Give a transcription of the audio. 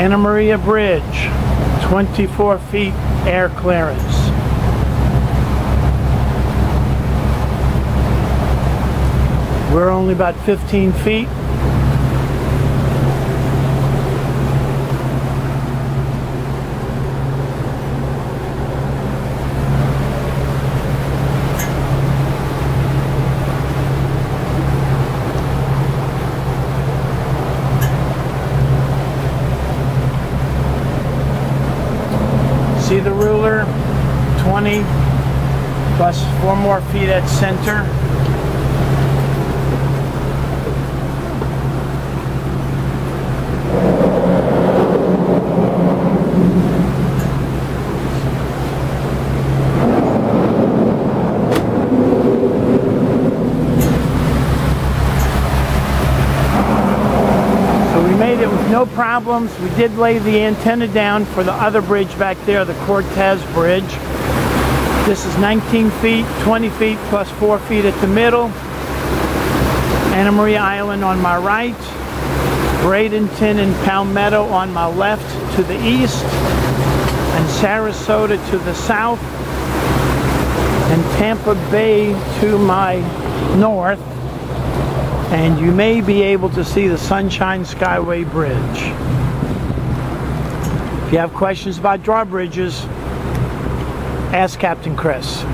Anna Maria Bridge, 24 feet air clearance. We're only about 15 feet. See the ruler? 20 plus four more feet at center. No problems. We did lay the antenna down for the other bridge back there, the Cortez Bridge. This is 19 feet, 20 feet plus 4 feet at the middle. Anna Maria Island on my right. Bradenton and Palmetto on my left to the east. And Sarasota to the south. And Tampa Bay to my north and you may be able to see the Sunshine Skyway Bridge. If you have questions about drawbridges, ask Captain Chris.